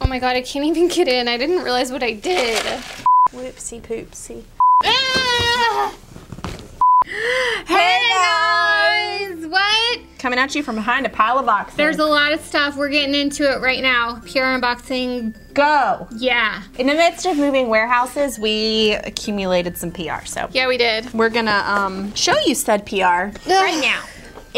Oh my god, I can't even get in. I didn't realize what I did. Whoopsie poopsie. Ah! Hey guys! What? Coming at you from behind a pile of boxes. There's a lot of stuff. We're getting into it right now. PR unboxing. go. Yeah. In the midst of moving warehouses, we accumulated some PR. So Yeah, we did. we're gonna um, show you said PR right now.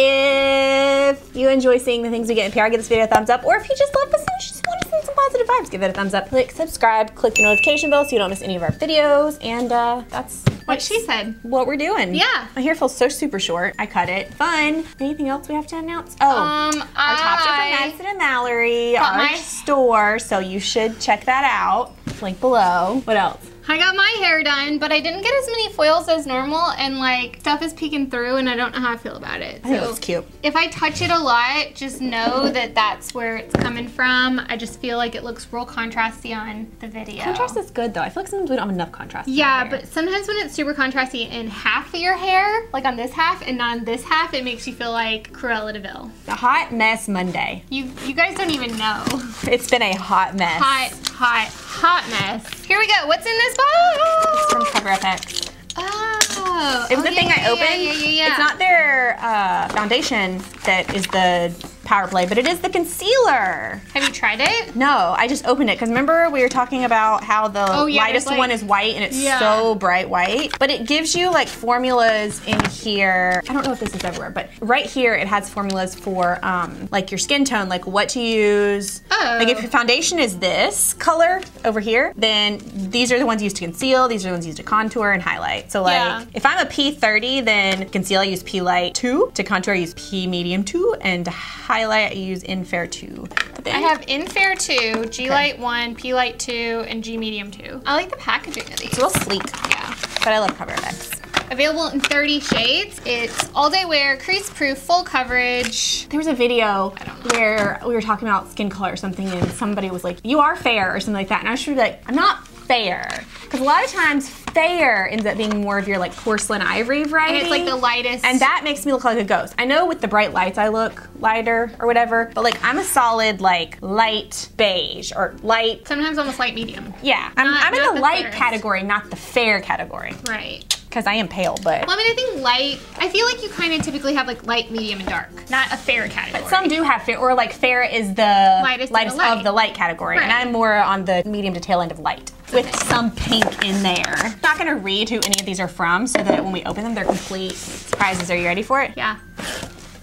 If you enjoy seeing the things we get in PR, give this video a thumbs up. Or if you just love us and just want to send some positive vibes, give it a thumbs up. Click subscribe, click the notification bell so you don't miss any of our videos. And uh, that's What she said. what we're doing. Yeah. My hair feels so super short. I cut it. Fun. Anything else we have to announce? Oh. Um, our tops are from Madison and Mallory, our my- store, so you should check that out. Link below. What else? I got my hair done, but I didn't get as many foils as normal, and like stuff is peeking through, and I don't know how I feel about it. I think it So cute. if I touch it a lot, just know that that's where it's coming from. I just feel like it looks real contrasty on the video. Contrast is good though. I feel like sometimes we don't have enough contrast. Yeah, but sometimes when it's super contrasty in half of your hair, like on this half and not on this half, it makes you feel like Cruella de Vil. the hot mess Monday. You you guys don't even know. It's been a hot mess. Hot, hot, hot mess. Here we go. What's in this box? From Cover FX. Oh, It was oh, the yeah, thing yeah, I opened. Yeah, yeah, yeah. It's not their uh, foundation that is the power play, but it is the concealer. Have you tried it? No, I just opened it because remember we were talking about how the Oh, yeah, lightest like- one is white and it's Yeah. so bright white. But it gives you like formulas in here. I don't know if this is everywhere, but right here it has formulas for um, like your skin tone, like what to use. Oh. Like if your foundation is this color over here, then these are the ones used to conceal. These are the ones used to contour and highlight. So like Yeah. if I'm a P30, then conceal I use P light 2. To contour I use P medium 2. And to highlight I use in fair 2. Then I have In Fair 2, G Light 1, P Light 2, and G Medium 2. I like the packaging of these. it's real sleek. Yeah. But I love Cover FX. Available in 30 shades. It's all day wear, crease proof, full coverage. There was a video where we were talking about skin color or something, and somebody was like, "You are fair" or something like that, and I was sure like, "I'm not fair," because a lot of times fair ends up being more of your like porcelain ivory right. And it's like the mm-hmm. lightest. and that makes me look like a ghost. I know with the bright lights I look lighter or whatever, but like I'm a solid like light beige or light. sometimes almost light medium. Yeah, I'm, Not- I'm in the, the light fairest. category, not the fair category, Right. Because I am pale, but. Well, I mean, I think light, I feel like you kind of typically have like light, medium, and dark. Not a fair category. But Some do have fair, or like fair is the Lightest lightest, of the light. of the light category, and I'm more on the medium to tail end of light with some pink in there. I'm not gonna read who any of these are from, so that when we open them, they're complete surprises. Are you ready for it? Yeah.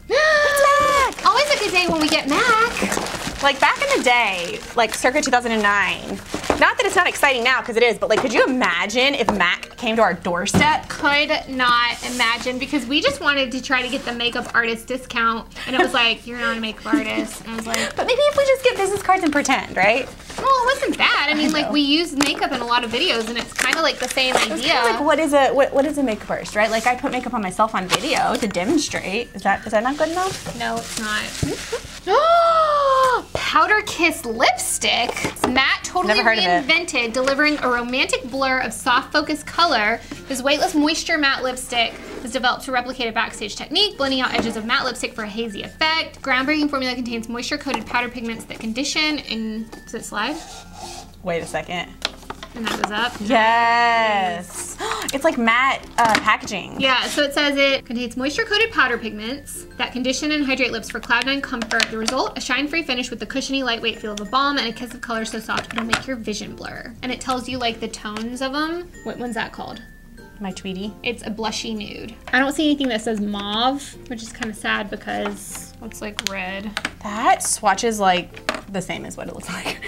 Mac! Always a good day when we get Mac. Like back in the day, like circa 2009. Not that it's not exciting now, because it is, but like, could you imagine if Mac came to our doorstep? Could not imagine because we just wanted to try to get the makeup artist discount, and it was like, you're not a makeup artist. And I was like, But maybe if we just get business cards and pretend, right? well, it wasn't bad. I mean, like, we use makeup in a lot of videos, and it's kind of like the same It's idea. like what is a what, what is a makeup artist, right? Like I put makeup on myself on video to demonstrate. Is that is that not good enough? No, it's not. Mm-hmm. Powder Kiss lipstick. It's matte, totally Never heard of it. reinvented, delivering a romantic blur of soft focus color. This weightless moisture matte lipstick was developed to replicate a backstage technique, blending out edges of matte lipstick for a hazy effect. Groundbreaking formula contains moisture-coated powder pigments that condition and does it slide? Wait a second. And that goes up. Yes. It's like matte uh, packaging. Yeah, so it says it contains moisture-coated powder pigments that condition and hydrate lips for cloud nine comfort. The result, a shine-free finish with the cushiony, lightweight feel of a balm and a kiss of color so soft it'll make your vision blur. And it tells you like the tones of them. What one's that called? My Tweedy. It's a blushy nude. I don't see anything that says mauve, which is kind of sad because it's like red. That swatches like the same as what it looks like.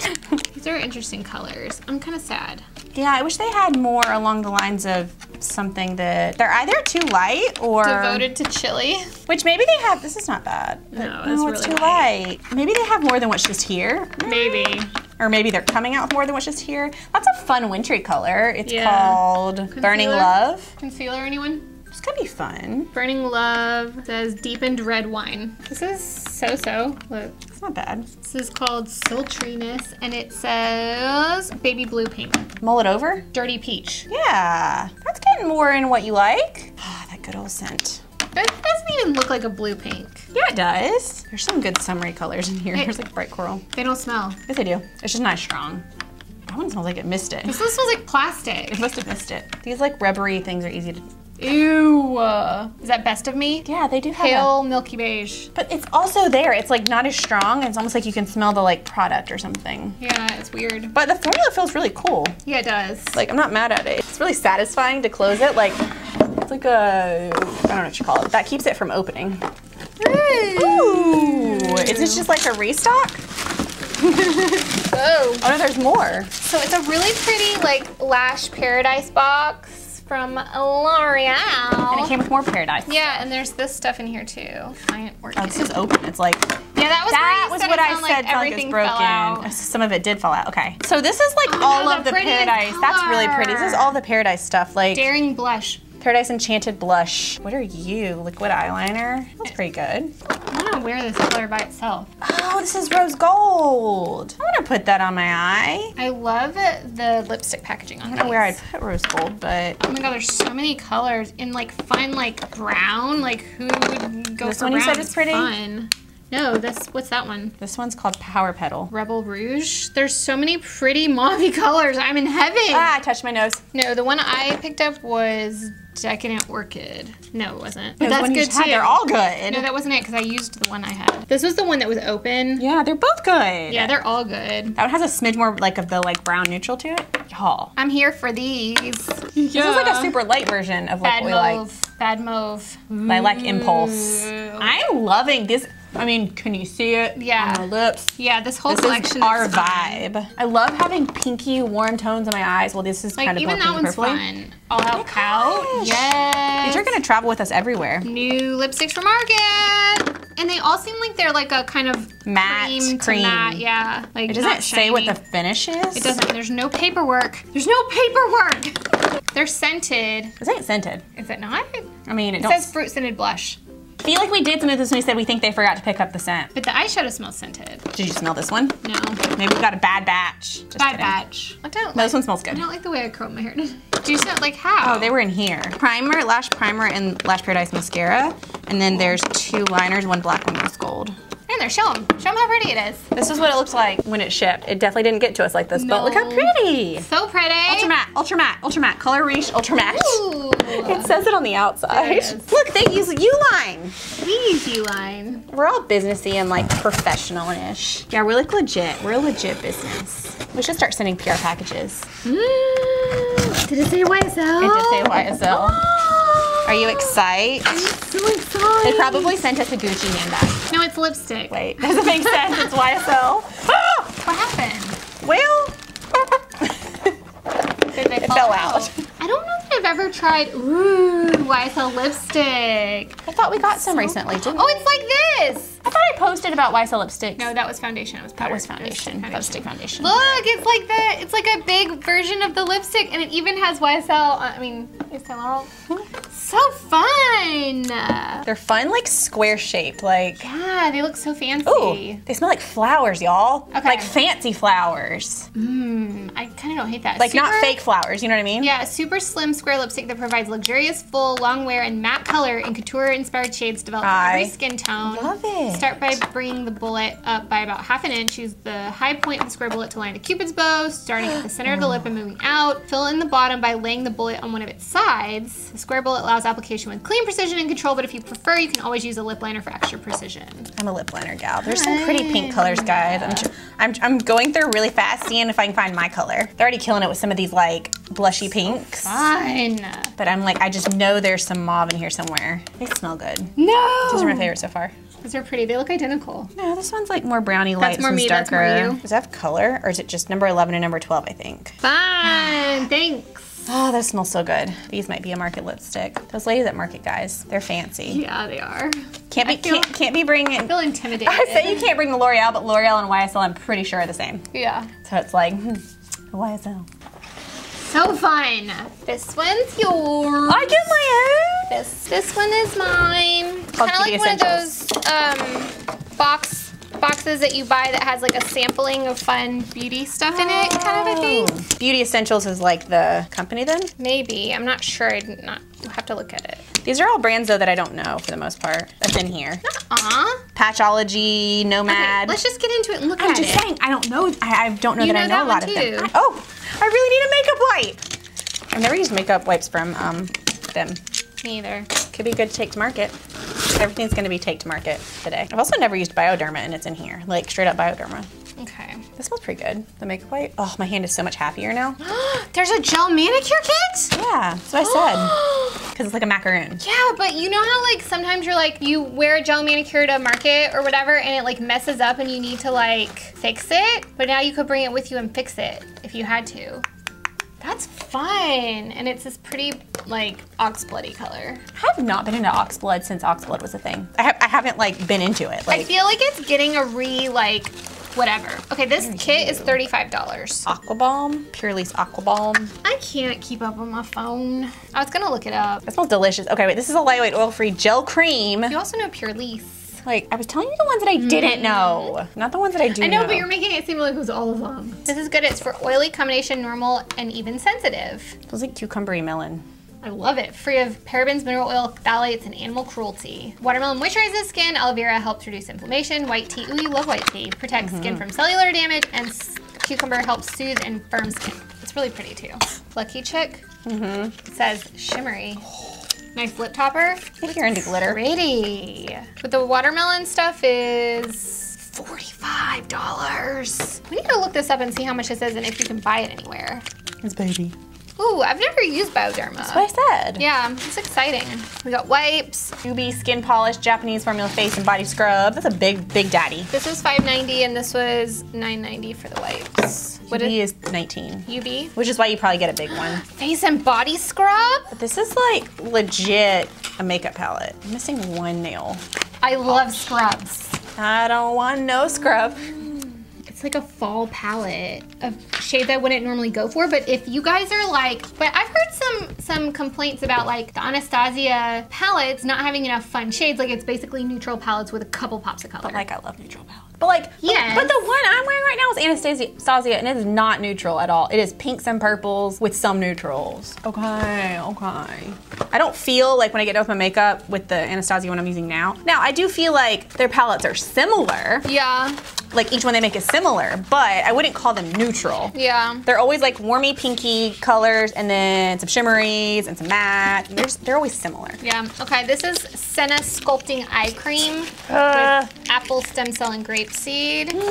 These are interesting colors. I'm kind of sad. Yeah, I wish they had more along the lines of something that they're either too light or Devoted to chili. Which maybe they have. This is not bad. No, it's oh, it's really too light. Maybe they have more than what's just here. Maybe. Mm. Or maybe they're coming out with more than what's just here. That's a fun wintry color. It's Yeah. called Burning Love. Concealer, anyone? This could be fun. Burning Love says deepened red wine. This is so-so. Look. It's not bad. This is called Sultriness, and it says baby blue pink, Mull it over. dirty peach. Yeah, that's getting more in what you like. Ah, that good old scent. That doesn't even look like a blue pink. Yeah, it does. There's some good summery colors in here. It- There's like bright coral. They don't smell. Yes, they do. It's just not strong. That one smells like it missed it. This one smells like plastic. It must have missed it. These like rubbery things are easy to. Ew. Is that best of me? Yeah, they do have. a- Pale milky beige. But it's also there. It's like not as strong. It's almost like you can smell the like product or something. Yeah, it's weird. But the formula feels really cool. Yeah, it does. Like I'm not mad at it. It's really satisfying to close it. Like it's like a I don't know what you call it. That keeps it from opening. Ooh, is this just like a restock? Oh. Oh no, there's more. So it's a really pretty like lash paradise box from L'Oreal. And it came with more paradise. yeah, and there's this stuff in here too. Client Oh, orchid. this is open. It's like yeah, that was that where was said what I sounded said. Like felt like everything it's broken. fell out. Some of it did fall out. Okay. So this is like Oh, all no, of the the prettiest paradise. That's really pretty. This is all the paradise stuff. Like Daring blush. Paradise Enchanted Blush. What are you? Liquid eyeliner. That's pretty good. To wear this color by itself. Oh, this is rose gold. I'm gonna put that on my eye. I love the lipstick packaging on I don't know where I'd put rose gold, but Oh my god, there's so many colors in like fun like brown. Like who would go This for one you said is It's pretty? Fun. No, this what's that one? this one's called Power Petal. Rebel Rouge. There's so many pretty mauve colors. I'm in heaven. Ah, I touched my nose. No, the one I picked up was Decadent Orchid. No, it wasn't. But that's good just had, too. They're all good. No, that wasn't it because I used the one I had. This was the one that was open. yeah, they're both good. Yeah, they're all good. That one has a smidge more like of the like brown neutral to it. Y'all. I'm here for these. This is like a super light version of bad what we like. Bad Mauve. Bad mauve. Lilac Impulse. I'm loving this. I mean, can you see it? Yeah. On the lips. Yeah, this whole This collection is our is vibe. I love having pinky warm tones in my eyes. Well, this is Like kind of even that one's purpley. fun. All out oh pout. gosh. Yes. These are gonna travel with us everywhere. new lipsticks from Market. And they all seem like they're like a kind of Matte cream, cream. matte. Yeah. Like It doesn't say what the finish is. It doesn't. There's no paperwork. There's no paperwork. They're scented. This ain't scented. Is it not? I mean, it, says don't fruit scented blush. Feel like we did some of this when we said we think they forgot to pick up the scent. But the eyeshadow smells scented. Did you smell this one? No. Maybe we got a bad batch. Just Bad kidding. batch. I don't No, like, this one smells good. I don't like the way I curled my hair. Do you smell like how? Oh, they were in here. Primer, lash primer, and lash paradise mascara. And then there's two liners, one black, one rose gold. In there. Show them. Show them how pretty it is. This is what it looks like when it shipped. It definitely didn't get to us like this, but look how pretty. So pretty. Ultra matte, ultra matte, ultra matte, color reach, ultra matte. Ooh. It says it on the outside. There it is. Look, they use Uline. Please, you line. We're all businessy and like professional-ish. Yeah, we're like legit. We're a legit business. We should start sending PR packages. Mm. Did it say YSL? It did say YSL. Oh, Are you excited? I'm so excited. They probably sent us a Gucci handbag. It's lipstick. Wait, doesn't make sense. It's YSL. What happened? well, It fell out. I don't know if I've ever tried ooh YSL lipstick. I thought we got some recently, didn't oh, we? Oh, it's like this. I thought I posted about YSL lipsticks. No, that was foundation. It was that powder. was foundation. That was stick foundation. Look, it's like the it's like a big version of the lipstick, and it even has YSL. uh, I mean, Estee Lauder. So fun. They're fun, like square shaped, like. Yeah, they look so fancy. Ooh, they smell like flowers, y'all. Okay. Like fancy flowers. Mmm, I kind of don't hate that. Like not fake flowers, you know what I mean? Yeah, super slim square lipstick that provides luxurious, full, long wear, and matte color in couture-inspired shades developed for every skin tone. I love it. Start by bringing the bullet up by about half an inch. Use the high point of the square bullet to line the cupid's bow, starting at the center of the lip and moving out. Fill in the bottom by laying the bullet on one of its sides. The square bullet allows application with clean precision and control, but if you prefer, you can always use a lip liner for extra precision. I'm a lip liner gal. There's some pretty pink colors, guys. I'm, I'm, I'm going through really fast, seeing if I can find my color. They're already killing it with some of these like blushy pinks. Fine. But I'm like, I just know there's some mauve in here somewhere. They smell good. No. These are my favorite so far. These are pretty. They look identical. No, this one's like more brownie light. That's more this one's me, that's more you. Does that have color, or is it just number 11 and number 12? I think. Fine. Thanks. Oh, those smell so good. These might be a Market lipstick. Those ladies at Market, guys, they're fancy. Yeah, they are. Can't be I feel- can't, can't be bringing. I feel intimidated. I say you can't bring the L'Oreal, but L'Oreal and YSL, I'm pretty sure are the same. Yeah. So it's like hmm, YSL. So fun. This one's yours. I get my own. This this one is mine. Kind of like one of those um, box boxes that you buy that has like a sampling of fun beauty stuff in it, kind of a thing. Oh. Beauty Essentials is like the company then? Maybe. I'm not sure. I'd not have to look at it. These are all brands though that I don't know for the most part. That's in here. Uh-huh. Patchology, Okay, Nomad. let's just get into it and look at it. I'm just saying, I don't know. I, I don't know You that I know know that a lot one of them. too. Oh, I really need a makeup wipe. I've never used makeup wipes from um them. Me either. Could be good to take to market. Everything's going to be take to market today. I've also never used Bioderma and it's in here, like straight up Bioderma. Okay. This smells pretty good. The makeup wipe. Oh, my hand is so much happier now. There's a gel manicure kit? Yeah, that's what I said. Because it's like a macaroon. Yeah, but you know how like sometimes you're like you wear a gel manicure to market or whatever and it like messes up and you need to like fix it, but now you could bring it with you and fix it if you had to. That's fun. And it's this pretty like oxbloody color. I have not been into oxblood since oxblood was a thing. I, have, I haven't like been into it. I feel like it's getting a re like whatever. Okay, this kit is $35. Aquabalm, Purlisse Aquabalm. I can't keep up on my phone. I was gonna look it up. That smells delicious. Okay, wait, this is a lightweight oil-free gel cream. You also know Purlisse. Like, I was telling you the ones that I didn't know, not the ones that I do I know, I know. but you're making it seem like it was all of them. This is good. It's for oily, combination, normal, and even sensitive. It feels like cucumbery melon. I love it. Free of parabens, mineral oil, phthalates, and animal cruelty. Watermelon moisturizes skin. Aloe vera helps reduce inflammation. White tea, ooh, you love white tea. Protects skin from cellular damage. And cucumber helps soothe and firm skin. It's really pretty too. Lucky Chick. Mm-hmm. It says shimmery. Nice lip topper. If you're into glitter. Pretty. But the watermelon stuff is $45. We need to look this up and see how much this is and if you can buy it anywhere. It's baby. Ooh, I've never used Bioderma. That's what I said. Yeah, it's exciting. We got wipes. UB Skin Polish Japanese Formula Face and Body Scrub. That's a big, big daddy. This was $5.90 and this was $9.90 for the wipes. What UB is is 19, UB? which is why you probably get a big one. Face and body scrub? But this is like legit a makeup palette. I'm missing one nail. I love scrubs. I don't want no scrub. It's like a fall palette of shades I wouldn't normally go for, but if you guys are like, but I've heard some some complaints about like the Anastasia palettes not having enough fun shades. Like it's basically neutral palettes with a couple pops of color. But like I love neutral palettes. But like, but- Yes. but, the one I'm wearing right now is Anastasia, Anastasia, and it is not neutral at all. It is pinks and purples with some neutrals. Okay, okay. I don't feel like when I get done with my makeup with the Anastasia one I'm using now. Now I do feel like their palettes are similar. yeah, Like each one they make is similar, but I wouldn't call them neutral. yeah. They're always like warmy pinky colors and then some shimmeries and some matte. They're, they're always similar. Yeah. Okay, this is Senna Sculpting Eye Cream Uh, with apple stem cell and grape seed.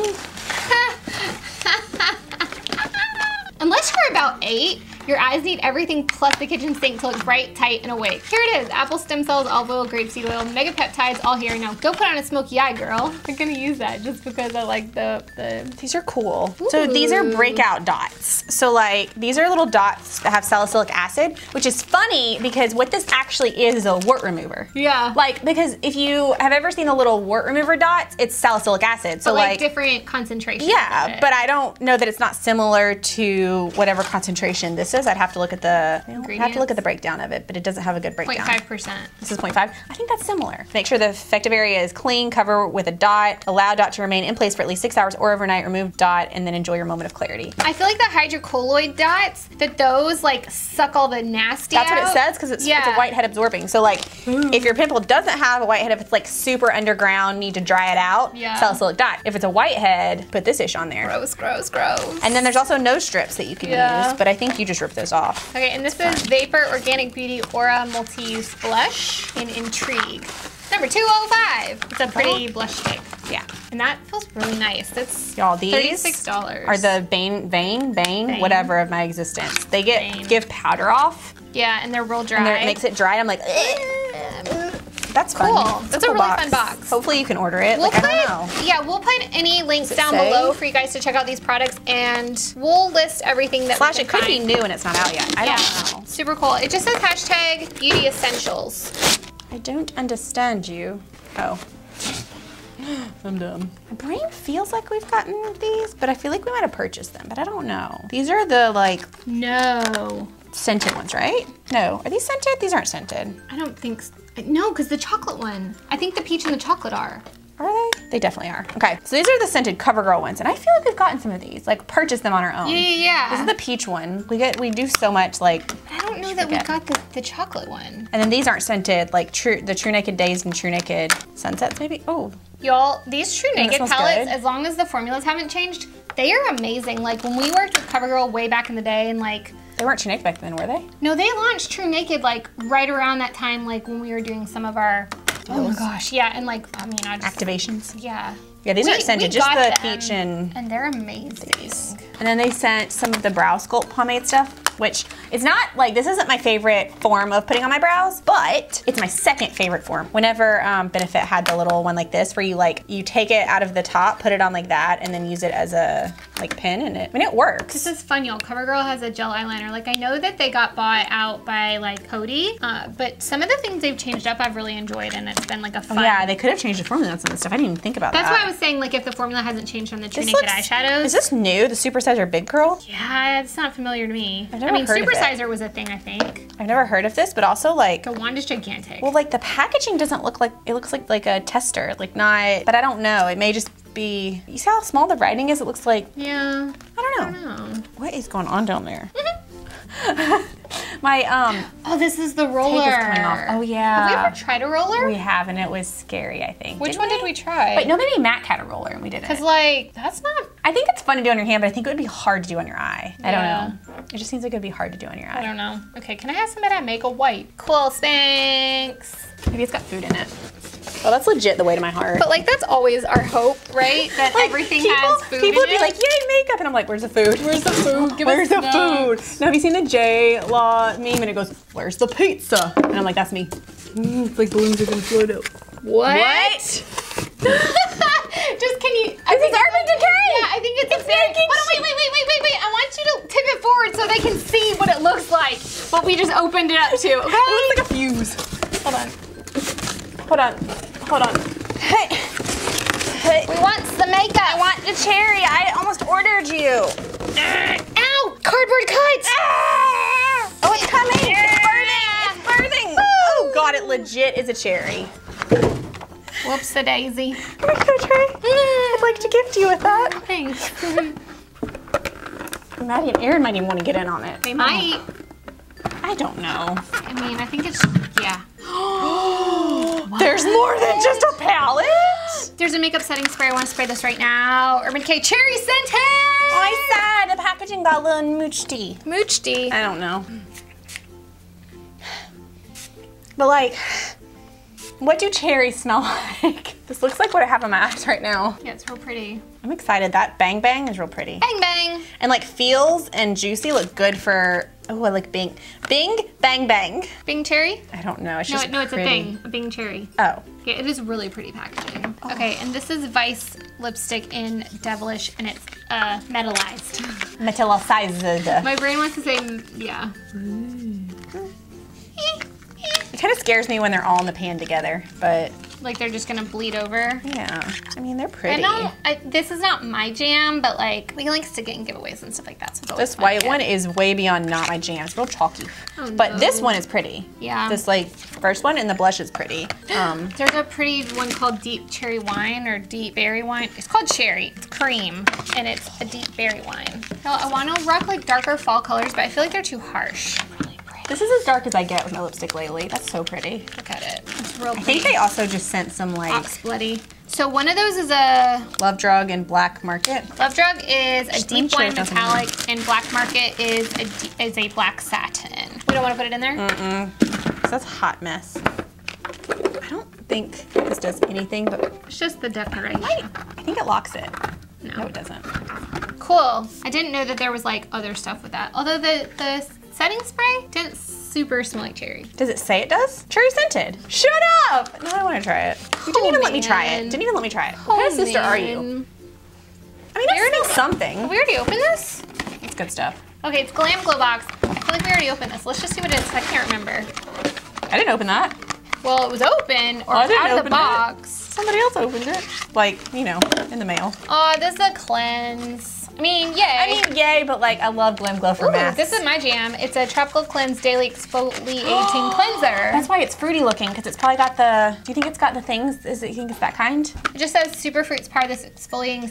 Unless you're about eight, your eyes need everything plus the kitchen sink to look bright, tight, and awake. Here it is. Apple stem cells, olive oil, grapeseed oil, mega peptides, all here. Now go put on a smoky eye, girl. I'm gonna use that just because I like the the These are cool. So these are breakout dots. So like these are little dots that have salicylic acid, which is funny because what this actually is is a wart remover. Yeah. Like because if you have ever seen the little wart remover dots, it's salicylic acid. So but like, like, different concentrations. yeah, but I don't know that it's not similar to whatever concentration this I'd have to look at the I'd have to look at the breakdown of it, but it doesn't have a good breakdown. 0.5 percent. This is 0.5. I think that's similar. Make sure the effective area is clean, cover with a dot, allow dot to remain in place for at least six hours or overnight, remove dot, and then enjoy your moment of clarity. I feel like the hydrocolloid dots, that those like suck all the nasty That's what it says because it's, it's Yeah. a whitehead absorbing. So like, if your pimple doesn't have a whitehead, if it's like super underground, need to dry it out, Yeah. salicylic dot. If it's a whitehead, put this ish on there. Gross, gross, gross. And then there's also nose strips that you can Yeah. use, but I think you just rip those off. Okay, and this is Vapour Organic Beauty Aura Multi-Use Blush in Intrigue. Number 205. It's a pretty blush stick. Yeah. And that feels really nice. That's Y'all, these $36. are the vein, vein, vein, Vein. whatever of my existence. They get Vein. give powder off, Yeah, and they're real dry. and it makes it dry. I'm like, "Ugh." That's fun. Cool. It's That's a cool really fun box. Hopefully you can order it. We'll like, put, I don't know. yeah, we'll put any links down say? below for you guys to check out these products, and we'll list everything that Slash, we it can could be new and it's not out yet. I yeah, don't know. super cool. It just says hashtag beauty essentials. I don't understand you. Oh. I'm done. My brain feels like we've gotten these, but I feel like we might have purchased them, but I don't know. These are the like No, scented ones, right? No. Are these scented? These aren't scented. I don't think. s no, because the chocolate one. I think the peach and the chocolate are. Are they? They definitely are. Okay, so these are the scented CoverGirl ones, and I feel like we've gotten some of these, like purchased them on our own. Yeah, yeah, yeah. This is the peach one. We get we do so much like, I don't know that we got the, the chocolate one. and then these aren't scented like true the True Naked Days and True Naked Sunsets maybe. Oh, Y'all, these True Naked palettes, good. as long as the formulas haven't changed, they are amazing. Like when we worked with CoverGirl way back in the day, and like, they weren't True Naked back then, were they? no, they launched True Naked like right around that time, like when we were doing some of our. Oh my gosh, yeah, and like I mean, I just Activations. yeah. Yeah, these We- aren't scented, just the peach and and they're amazing. And then they sent some of the brow sculpt pomade stuff, which is not like this isn't my favorite form of putting on my brows, but it's my second favorite form. Whenever um, Benefit had the little one like this, where you like you take it out of the top, put it on like that, and then use it as a like pin, and it I mean it works. This is fun, y'all. CoverGirl has a gel eyeliner. Like I know that they got bought out by like Coty, uh, but some of the things they've changed up, I've really enjoyed, and it's been like a fun. Oh, yeah, they could have changed the formula on some of the stuff. I didn't even think about That's that. That's why I was saying, like, if the formula hasn't changed on the True This Naked looks- eyeshadows. Is this new? The supersize or big curl? yeah, it's not familiar to me. I've never I mean, it. Supersizer was a thing, I think. I've never heard of this, but also like The wand is gigantic. Well, like the packaging doesn't look like it looks like like a tester, like not. But I don't know. It may just be. You see how small the writing is? It looks like yeah. I don't know. Oh. What is going on down there? My um Oh, this is the roller. tape is coming off. Oh yeah. Have we ever tried a roller? we have, and it was scary. I think. Which one did we try? Wait, no, maybe Matt had a roller and we did Because, like, that's not. I think it's fun to do on your hand, but I think it would be hard to do on your eye. I don't know. It just seems like it would be hard to do on your eye. I don't know. Okay, can I have some of that Make a White? Cool, thanks. Maybe it's got food in it. Well, that's legit the way to my heart. But, like, that's always our hope, right? That Like, everything people, has food People would be it. like, "Yay, makeup!" and I'm like, "Where's the food? Where's the food? Give Where's us the snacks." food?" Now, have you seen the J Law meme? And it goes, "Where's the pizza?" And I'm like, "That's me." Mm, it's like balloons are gonna float out. What? Just can you? I This is Urban Decay. Yeah, I think it's, a very. Hold on, wait, wait, wait, wait, wait, wait. I want you to tip it forward so they can see what it looks like. What we just opened it up to. Okay. It looks like a fuse. Hold on. Hold on. Hold on. Hey. Hey. We want some makeup. I want the cherry. I almost ordered you. Ow! Cardboard cuts. Ah! Oh, it's coming. It's burning. It's burning. Oh God, it legit is a cherry. Whoops, a daisy. Here go, Trey. I'd like to gift you with that. Thanks. Maddie and Aaron might even want to get in on it. they might. I don't know. I mean, I think it's yeah. There's more than just a palette. There's a makeup setting spray. I want to spray this right now. Urban Decay Cherry Scented. I said the packaging got a little moochy. Mooched. I don't know. But like, what do cherries smell like? This looks like what I have on my eyes right now. Yeah, it's real pretty. I'm excited. That Bang Bang is real pretty. Bang bang. And like feels and juicy look good for, oh, I like Bing. Bing Bang Bang. Bing cherry? I don't know. It's No, just no, it's pretty. a thing. A Bing cherry. Oh. Yeah, it is really pretty packaging. Okay, and this is Vice lipstick in Devilish, and it's uh, metalized. Metallized. My brain wants to say, mm, yeah. It kind of scares me when they're all in the pan together, but Like they're just gonna bleed over. yeah. I mean, they're pretty. I know I, this is not my jam, but like we can like stick it in giveaways and stuff like that. So This white one is way beyond not my jam. It's real chalky. Oh, but this one is pretty. Yeah. This like first one and the blush is pretty. Um, There's a pretty one called Deep Cherry Wine or Deep Berry Wine. It's called Cherry. It's cream, and it's a deep berry wine. Now, I want to rock like darker fall colors, but I feel like they're too harsh. This is as dark as I get with my lipstick lately. That's so pretty. Look at it. It's real pretty. I think they also just sent some like Ox bloody. So one of those is a Love Drug and Black Market. Love Drug is a Just deep make sure wine it doesn't- metallic, and Black Market is a d- is a black satin. We don't want to put it in there. Mm. So that's hot mess. I don't think this does anything, but It's just the decoration. I think it locks it. No. No, it doesn't. Cool. I didn't know that there was like other stuff with that. Although the the setting spray didn't super smell like cherry. Does it say it does? Cherry scented. Shut up! No, I want to try it. You didn't Oh, even let me try it. Didn't even let me try it. Oh, what kind of sister are you? I mean, that smells something. Have we already opened this? It's good stuff. Okay, it's Glam Glow Box. I feel like we already opened this. Let's just see what it is. I can't remember. I didn't open that. Well, it was open or oh, I didn't out of the it. box. Somebody else opened it. Like, you know, in the mail. Oh, this is a cleanse. I mean, yay. I mean, yay, but like I love Glam Glow for Ooh, masks. this is my jam. It's a Tropical Cleanse Daily Exfoliating Cleanser. That's why it's fruity looking because it's probably got the. Do you think it's got the things? Is it? You think it's that kind? It just says superfruits part of this exfoliating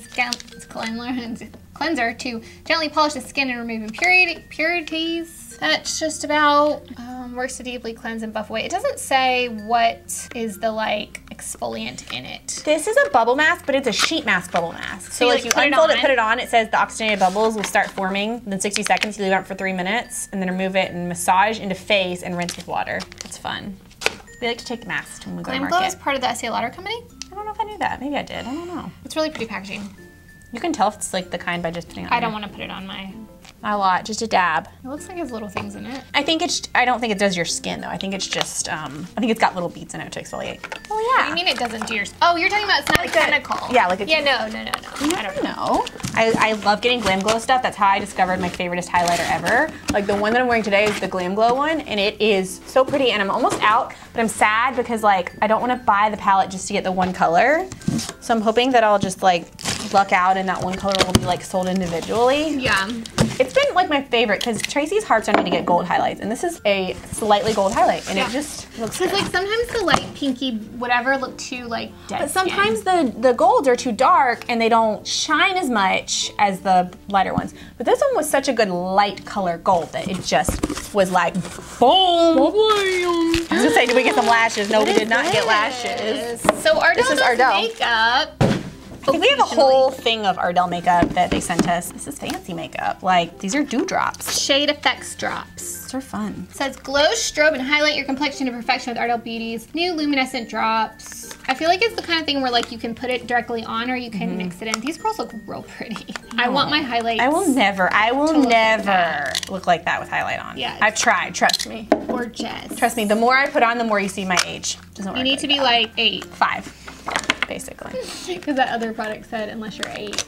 cleanser- cleanser to gently polish the skin and remove impurities. That's just about uh, um, works to deeply cleanse and buff away. It doesn't say what is the like exfoliant in it. This is a bubble mask, but it's a sheet mask bubble mask. So, you, like you put it unfold it, put it on. It says the oxygenated bubbles will start forming within 60 seconds. You leave it for three minutes, and then remove it and massage into face and rinse with water. It's fun. We like to take masks when we go to Glam Glow is part of the Estee Lauder company. I don't know if I knew that. Maybe I did. I don't know. It's really pretty packaging. You can tell if it's like the kind by just putting it on. I don't want to put it on my. Not a lot, just a dab. It looks like it has little things in it. I think it's. I don't think it does your skin though. I think it's just. Um, I think it's got little beads in it to exfoliate. Oh yeah. I mean, it doesn't do yours. Oh, you're talking about it's not Like a a- chemical. yeah, like a- Yeah, no, no, no, no. I don't know. know. I, I love getting Glam Glow stuff. That's how I discovered my favoriteest highlighter ever. Like the one that I'm wearing today is the Glam Glow one, and it is so pretty. And I'm almost out, but I'm sad because like I don't want to buy the palette just to get the one color. So I'm hoping that I'll just like luck out and that one color will be like sold individually. Yeah. It's been like my favorite because Tracy's harps on me to get gold highlights, and this is a slightly gold highlight, and Yeah. it just looks Because like sometimes the light pinky whatever look too like dead. But skin. sometimes the, the golds are too dark and they don't shine as much as the lighter ones. But this one was such a good light color gold that it just was like boom. I was gonna say, did we get some lashes? No, we did not get lashes. So Ardell This is does Ardell. makeup. Think we have a whole thing of Ardell makeup that they sent us. This is fancy makeup. Like these are dewdrops. Shade Effects drops. These are fun. says glow, strobe, and highlight your complexion to perfection with Ardell Beauty's new luminescent drops. I feel like it's the kind of thing where like you can put it directly on or you can mm-hmm. mix it in. These pearls look real pretty. I want my highlights. I will never, I will look like never that. look like that with highlight on. Yeah. I've tried, trust me. gorgeous. Trust me, the more I put on, the more you see my age. Doesn't work You need like to be that. like eight five, basically. because that other product said unless you're eight.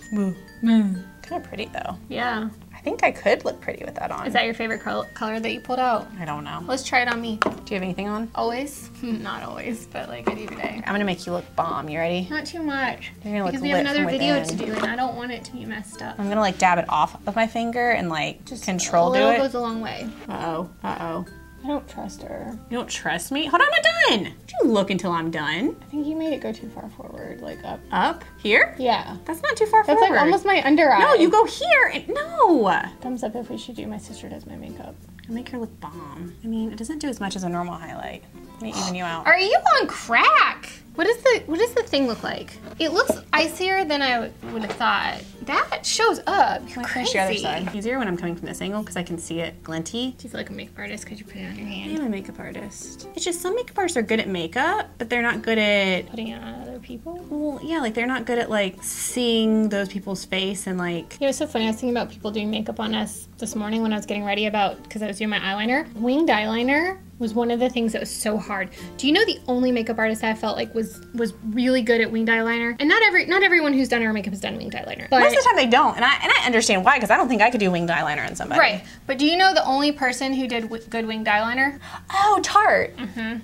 Kind of pretty though. Yeah. I think I could look pretty with that on. Is that your favorite col- color that you pulled out? I don't know. Let's try it on me. Do you have anything on? Always? Not always, but like I do today. I'm gonna make you look bomb. You ready? Not too much. You're gonna look Because we have another video within. to do and I don't want it to be messed up. I'm gonna like dab it off of my finger and like just control a do little it. goes a long way. Uh-oh. Uh oh. I don't trust her. You don't trust me? Hold on, I'm not done. Don't you look until I'm done. I think you made it go too far forward, like up. Up here? Yeah. That's not too far That's forward. like almost my under eye. No, you go here. And, no. Thumbs up if we should do. My sister does my makeup. I make her look bomb. I mean, it doesn't do as much as a normal highlight. Let me even you out. Are you on crack? What does the what does the thing look like? It looks icier than I would have thought. That shows up. You're crazy. the other side? Easier when I'm coming from this angle because I can see it glinty. Do you feel like a makeup artist because you put it on your hand. I'm a makeup artist. It's just some makeup artists are good at makeup, but they're not good at. Putting it on other people. Well, yeah, like they're not good at like seeing those people's face and like. You know, it's so funny. I was thinking about people doing makeup on us this morning when I was getting ready about because I was doing my eyeliner. Winged eyeliner was one of the things that was so hard. Do you know the only makeup artist I felt like was was really good at winged eyeliner? And not every not everyone who's done our makeup has done winged eyeliner. But Most of the time they don't, and I and I understand why because I don't think I could do winged eyeliner on somebody. right. But do you know the only person who did w- good winged eyeliner? Oh, Tarte,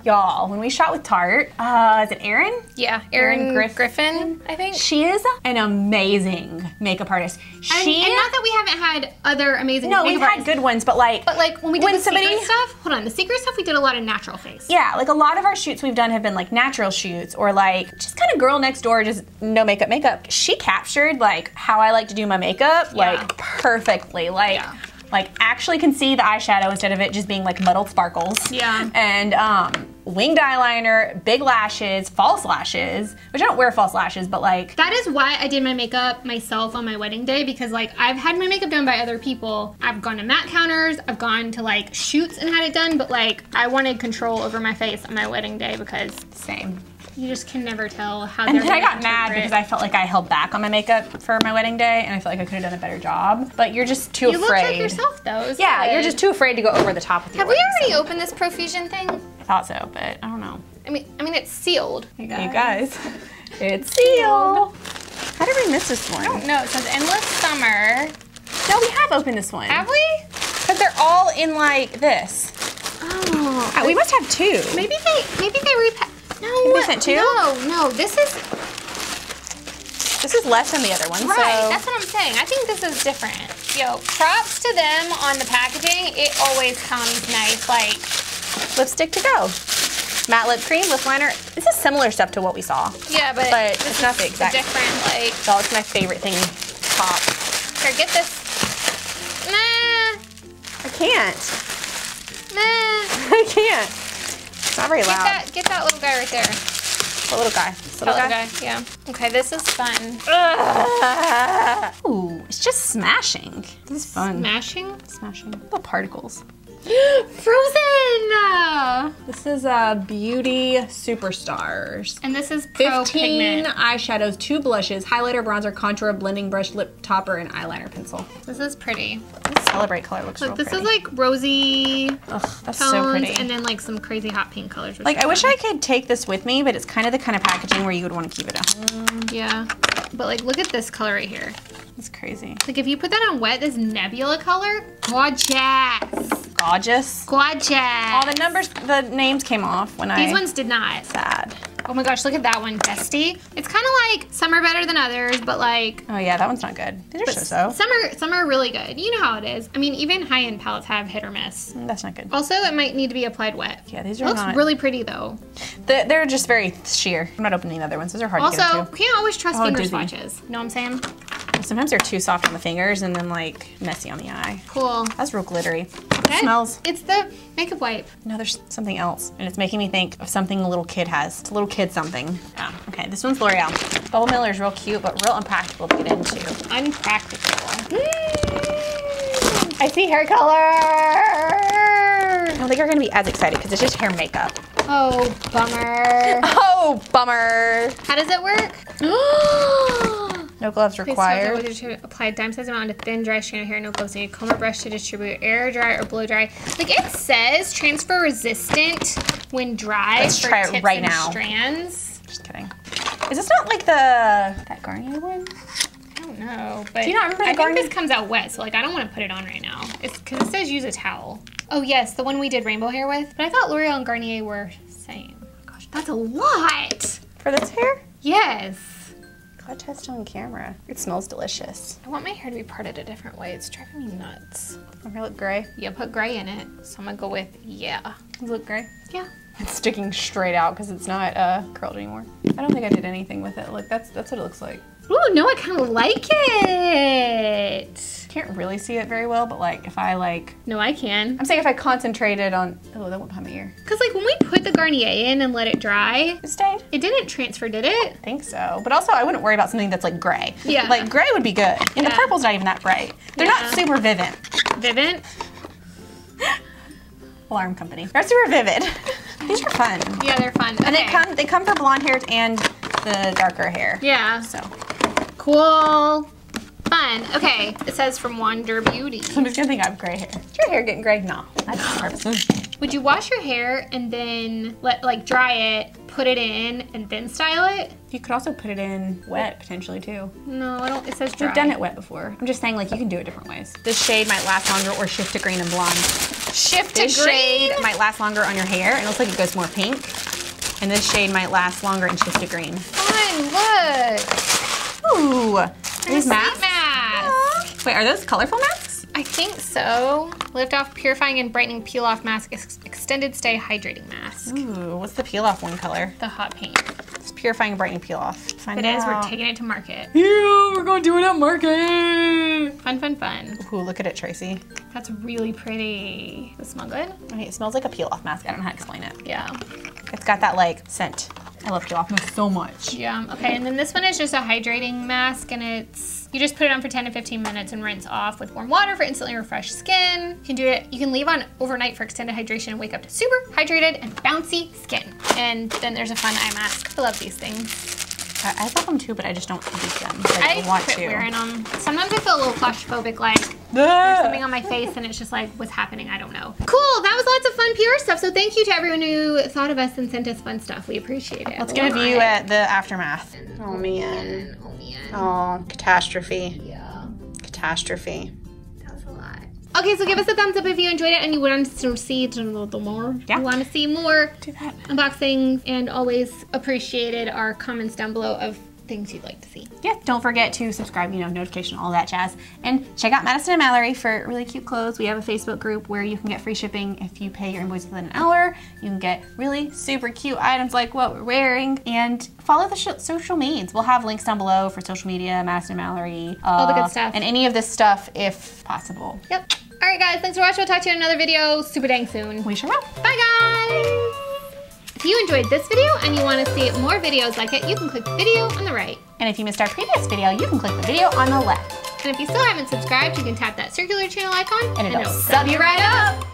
y'all. When we shot with Tarte, uh, is it Erin? Yeah, Erin Griff- Griffin, I think. She is an amazing makeup artist. And, She. and not that we haven't had other amazing no, makeup we've had artists, good ones, but like. but like when we did when the somebody- secret stuff, hold on, the secret stuff we did a lot of natural face. Yeah, like a lot of our shoots we've done have been like natural shoots or like just kind of girl next door, just no makeup, makeup. She captured like how I like to do my makeup like perfectly. Like, Yeah. like actually can see the eyeshadow instead of it just being like muddled sparkles. Yeah. And um, winged eyeliner, big lashes, false lashes, which I don't wear false lashes, but like That is why I did my makeup myself on my wedding day because like I've had my makeup done by other people. I've gone to matte counters, I've gone to like shoots and had it done, but like I wanted control over my face on my wedding day because same. you just can never tell how And they're then I got mad because I felt like I held back on my makeup for my wedding day, and I feel like I could have done a better job. But you're just too You look afraid. like yourself though. Yeah, you're just too afraid to go over the top with your Have we already so- opened this profusion thing? I thought so, but I don't know. I mean, I mean it's sealed. You You guys, it's sealed. How did we miss this one? No, it says endless summer. No, we have opened this one. Have we? Because they're all in like this. Oh, Uh, we must have two. maybe they maybe they repa- No, they sent two? No, no. This is This this is less than the other one. Right, So that's what I'm saying. I think this is different. Yo, props to them on the packaging. It always comes nice. Like, lipstick to go. Matte lip cream, lip liner. This is similar stuff to what we saw. yeah, but, But it's not the exact- different. Like, So it's my favorite thing. pop. here, get this. Nah, I can't. nah. I can't. It's not very Get loud. that, get that little guy right there. The little guy. That little little guy. guy. Yeah. Okay, this is fun. Ooh, it's just smashing. This is fun. Mashing. smashing. The particles. Frozen. This is uh, Beauty Superstars. And this is Pro 15 Pigment. eyeshadows, two blushes, highlighter, bronzer, contour, blending brush, lip topper, and eyeliner pencil. This is pretty. This Celebrate color looks Look, this pretty. is like rosy Ugh, that's tones so pretty. and then like some crazy hot pink colors. like, I wish. I could take this with me, but it's kind of the kind of packaging where you would want to keep it at home. Yeah. But like, look at this color right here. It's crazy. Like, if you put that on wet, this nebula color, gorgeous. Gorgeous. Gorgeous. All the numbers, the names came off when I. These ones did not. Sad. Oh my gosh, look at that one, Bestie. It's kind of like some are better than others, but like Oh yeah, that one's not good. These are so-so. some are some are really good. You know how it is. I mean, even high end palettes have hit or miss. Mm, That's not good. Also, it might need to be applied wet. Yeah, these It are looks not. really pretty though. They're, they're just very sheer. I'm not opening the other ones. Those are hard to get Also, can't always trust Oh, finger dizzy. swatches. Know what I'm saying? Sometimes they're too soft on the fingers and then like messy on the eye. Cool. That's real glittery. Okay. It smells. It's the makeup wipe. No, there's something else, and it's making me think of something a little kid has. It's a little kid something. Yeah. Okay, this one's L'Oreal. Bubble Miller is real cute, but real impractical to get into. Unpractical. I see hair color. I don't think you're gonna be as excited because it's just hair makeup. Oh, bummer. Oh, bummer. How does it work? No gloves Please required. With to apply dime size amount onto thin, dry strand of hair. No gloves needed. Comb or brush to distribute air dry or blow dry. Like it says, transfer resistant when dry Let's for try it right now. strands. Just kidding. Is this not like the that Garnier one? I don't know, but Do you not remember I think this comes out wet, so like I don't want to put it on right now. It's because it says use a towel. Oh yes, the one we did rainbow hair with. But I thought L'Oreal and Garnier were same. Gosh, that's a lot. For this hair? Yes. Glad test on camera. It smells delicious. I want my hair to be parted a different way. It's driving me nuts. My hair look gray. Yeah, put gray in it. So I'm gonna go with yeah. Does it look gray? Yeah. It's sticking straight out because it's not uh, curled anymore. I don't think I did anything with it. Look, that's that's what it looks like. Ooh, no, I kind of like it. Can't really see it very well, but like if I like, No, I can. I'm saying if I concentrated on, oh, that went behind my ear. Cause like when we put the Garnier in and let it dry, It stayed. it didn't transfer, did it? I think so. But also, I wouldn't worry about something that's like gray. Yeah. Like gray would be good. And the purple's not even that bright. They're not Yeah. super vivid. Vivint. Alarm company. They're super vivid. These are fun. Yeah, they're fun. And they come they come for blonde hairs and the darker hair. Yeah. So Cool. Fun. Okay. It says from Wander Beauty. somebody's gonna think I have gray hair. Is your hair getting gray? No. I don't on purpose. Would you wash your hair and then let like dry it, put it in, and then style it? You could also put it in wet potentially too. No, I don't. It says dry. We've done it wet before. I'm just saying like you can do it different ways. This shade might last longer or shift to green and blonde. Shift to green. shade might last longer on your hair and it looks like it goes more pink. And this shade might last longer and shift to green. Fun. Look. Ooh. These Sweet masks? Wait, are those colorful masks? I think so. Lift off purifying and brightening peel off mask, ex- extended stay hydrating mask. Ooh, what's the peel off one color? The hot pink. It's purifying and brightening peel off. Find It is. We're taking it to market. Yeah, we're going to do it at market. Fun, fun, fun. Ooh, look at it, Tracy. That's really pretty. Does it smell good? Okay, it smells like a peel off mask. I don't know how to explain it. Yeah. It's got that like scent. I love peel off so much. Yeah. Okay. And then this one is just a hydrating mask, and it's you just put it on for 10 to 15 minutes and rinse off with warm water for instantly refreshed skin. You can do it. You can leave on overnight for extended hydration and wake up to super hydrated and bouncy skin. And then there's a fun eye mask. I love these things. I, I love them too, but I just don't use them. I, I want quit to. wearing them. Sometimes I feel a little claustrophobic, like Ah. something on my face and it's just like what's happening i don't know cool that was lots of fun pr stuff so thank you to everyone who thought of us and sent us fun stuff we appreciate it Let's get a view at the aftermath. Oh man. oh man Oh, catastrophe. yeah Catastrophe. Okay so give us a thumbs up if you enjoyed it and you want to see a little more Yeah. you want to see more Do that. unboxings and always appreciated our comments down below of things you'd like to see. Yeah, don't forget to subscribe, you know, notification, all that jazz. And check out Madison and Mallory for really cute clothes. We have a Facebook group where you can get free shipping if you pay your invoice within an hour. You can get really super cute items like what we're wearing. And follow the social medias. We'll have links down below for social media, Madison and Mallory. Uh, all the good stuff. And any of this stuff if possible. Yep. All right, guys, thanks for watching. We'll talk to you in another video super dang soon. We sure will. Bye, guys. If you enjoyed this video and you want to see more videos like it, you can click the video on the right. And if you missed our previous video, you can click the video on the left. And if you still haven't subscribed, you can tap that circular channel icon and it'll, and it'll sub you right up.